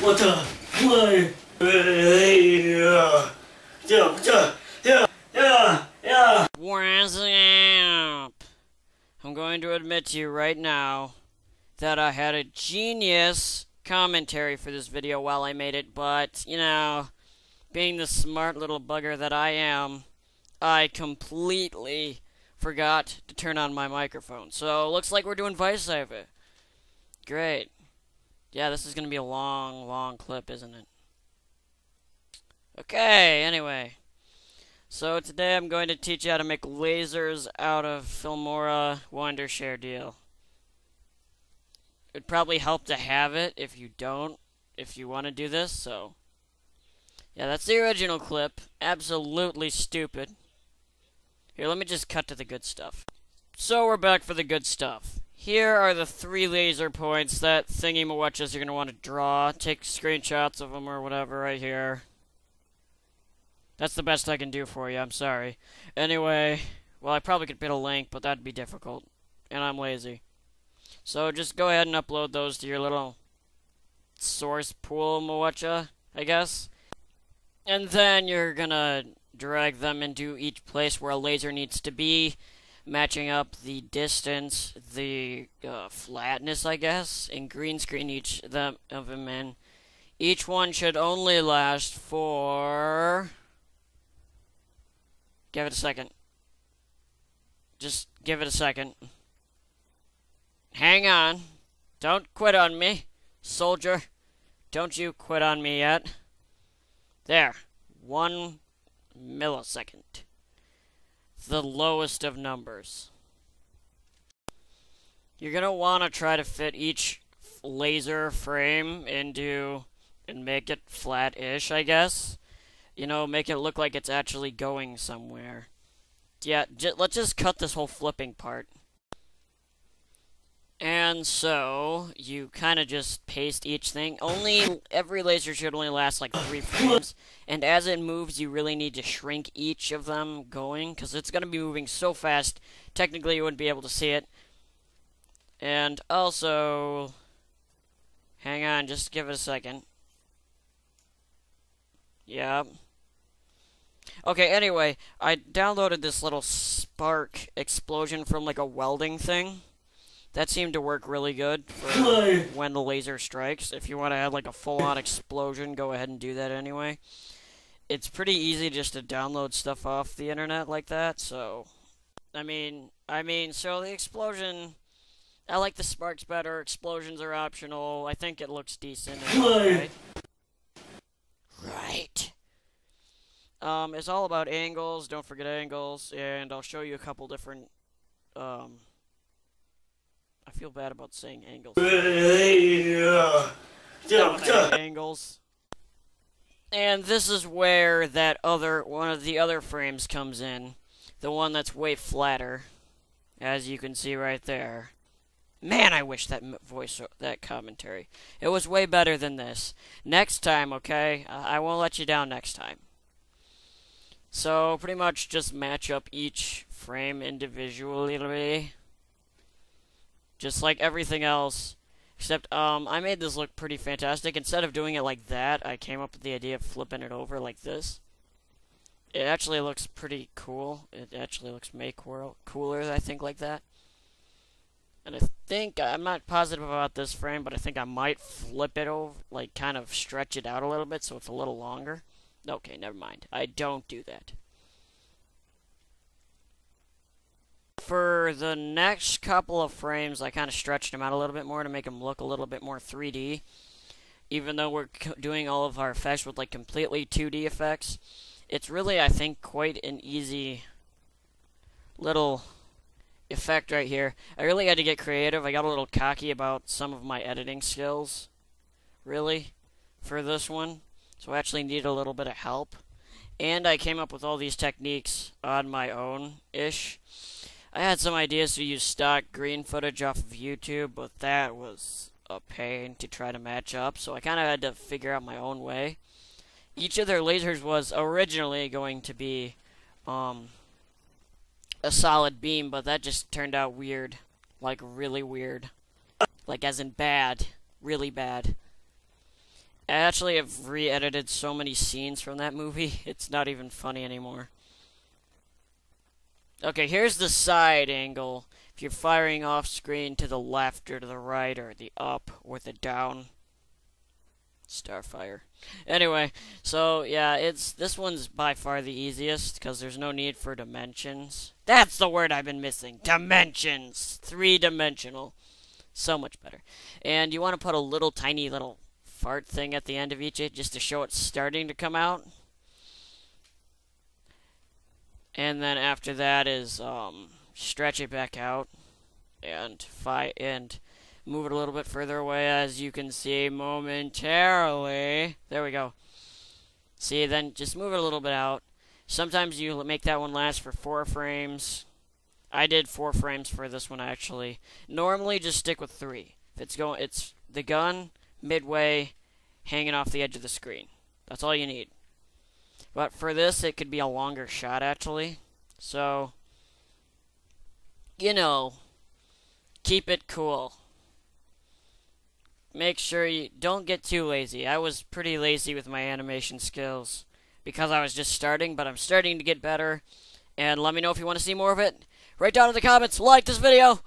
我的妈！呀，这这呀呀呀！ What's up? I'm going to admit to you right now that I had a genius commentary for this video while I made it, but, you know, being the smart little bugger that I am, I completely forgot to turn on my microphone. So, looks like we're doing Vice Saver. Great. Yeah, this is going to be a long, long clip, isn't it? Okay, anyway. So today I'm going to teach you how to make lasers out of Filmora Wondershare deal. It'd probably help to have it if you don't, if you want to do this, so. Yeah, that's the original clip. Absolutely stupid. Here, let me just cut to the good stuff. So we're back for the good stuff. Here are the three laser points that thingy mawatches you're going to want to draw. Take screenshots of them or whatever right here. That's the best I can do for you, I'm sorry. Anyway, well, I probably could put a link, but that'd be difficult. And I'm lazy. So just go ahead and upload those to your little source pool, Mwacha, I guess. And then you're gonna drag them into each place where a laser needs to be, matching up the distance, the uh, flatness, I guess, and green screen each them of them in. Each one should only last for Give it a second. Just give it a second. Hang on. Don't quit on me, soldier. Don't you quit on me yet. There. One millisecond. The lowest of numbers. You're going to want to try to fit each laser frame into and make it flat-ish, I guess you know, make it look like it's actually going somewhere. Yeah, let's just cut this whole flipping part. And so, you kind of just paste each thing. Only, every laser should only last like three frames. And as it moves, you really need to shrink each of them going, because it's going to be moving so fast, technically you wouldn't be able to see it. And also, hang on, just give it a second. Yep. Okay, anyway, I downloaded this little spark explosion from like a welding thing. That seemed to work really good for when the laser strikes. If you want to add like a full-on explosion, go ahead and do that anyway. It's pretty easy just to download stuff off the internet like that, so... I mean, I mean, so the explosion... I like the sparks better. Explosions are optional. I think it looks decent. Right? Right. Um, it's all about angles. Don't forget angles, and I'll show you a couple different. Um, I feel bad about saying angles. angles. And this is where that other one of the other frames comes in, the one that's way flatter, as you can see right there. Man, I wish that voice, that commentary. It was way better than this. Next time, okay? Uh, I won't let you down next time. So, pretty much just match up each frame individually. Just like everything else. Except, um, I made this look pretty fantastic. Instead of doing it like that, I came up with the idea of flipping it over like this. It actually looks pretty cool. It actually looks way cooler, I think, like that. And I think, I'm not positive about this frame, but I think I might flip it over, like, kind of stretch it out a little bit so it's a little longer. Okay, never mind. I don't do that. For the next couple of frames, I kind of stretched them out a little bit more to make them look a little bit more 3D. Even though we're doing all of our effects with like completely 2D effects, it's really, I think, quite an easy little effect right here. I really had to get creative. I got a little cocky about some of my editing skills, really, for this one. So I actually need a little bit of help. And I came up with all these techniques on my own-ish. I had some ideas to use stock green footage off of YouTube, but that was a pain to try to match up, so I kind of had to figure out my own way. Each of their lasers was originally going to be um, a solid beam, but that just turned out weird. Like, really weird. Like, as in bad. Really bad. I actually have re edited so many scenes from that movie, it's not even funny anymore. Okay, here's the side angle. If you're firing off screen to the left or to the right or the up or the down. Starfire. Anyway, so yeah, it's this one's by far the easiest because there's no need for dimensions. That's the word I've been missing. Dimensions. Three dimensional. So much better. And you want to put a little tiny little fart thing at the end of each eh, just to show it's starting to come out. And then after that is um, stretch it back out and fi and move it a little bit further away as you can see momentarily. There we go. See, then just move it a little bit out. Sometimes you make that one last for four frames. I did four frames for this one actually. Normally just stick with three. If it's going it's the gun midway hanging off the edge of the screen. That's all you need. But for this it could be a longer shot actually. So you know, keep it cool make sure you don't get too lazy. I was pretty lazy with my animation skills because I was just starting, but I'm starting to get better. And let me know if you want to see more of it. Write down in the comments, like this video,